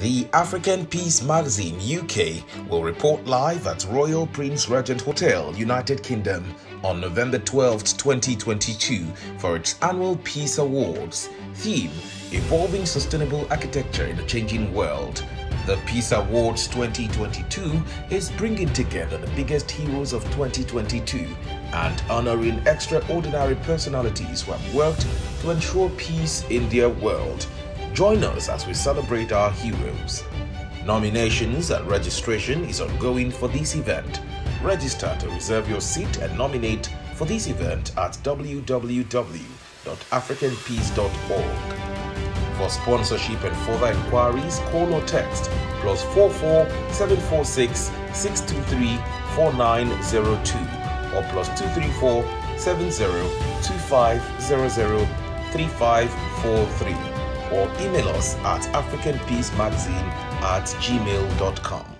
The African Peace Magazine UK will report live at Royal Prince Regent Hotel, United Kingdom on November 12, 2022 for its annual Peace Awards. Theme Evolving Sustainable Architecture in a Changing World. The Peace Awards 2022 is bringing together the biggest heroes of 2022 and honoring extraordinary personalities who have worked to ensure peace in their world. Join us as we celebrate our heroes. Nominations and registration is ongoing for this event. Register to reserve your seat and nominate for this event at www.africanpeace.org. For sponsorship and further inquiries, call or text plus 44 746 623 4902 or plus 234 70 2500 3543 or email us at africanpeacemagazine at gmail.com.